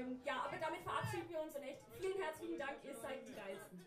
Ähm, ja, aber damit verabschieden wir uns und echt vielen herzlichen Dank, ihr seid die Geilsten.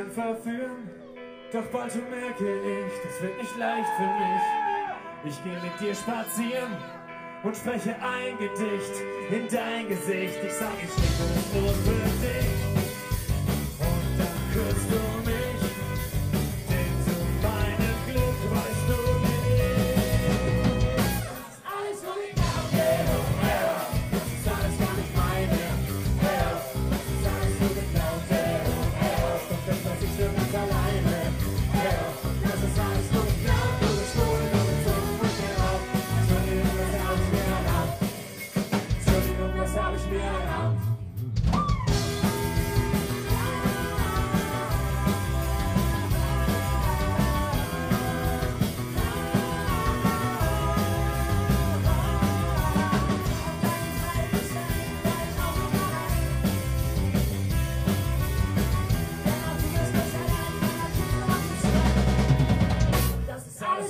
Gefühlen verführen. Doch bald merke ich, das wird nicht leicht für mich. Ich gehe mit dir spazieren und spreche ein Gedicht in dein Gesicht. Ich sag, ich liebe nur für dich. Und dann küsst du mich.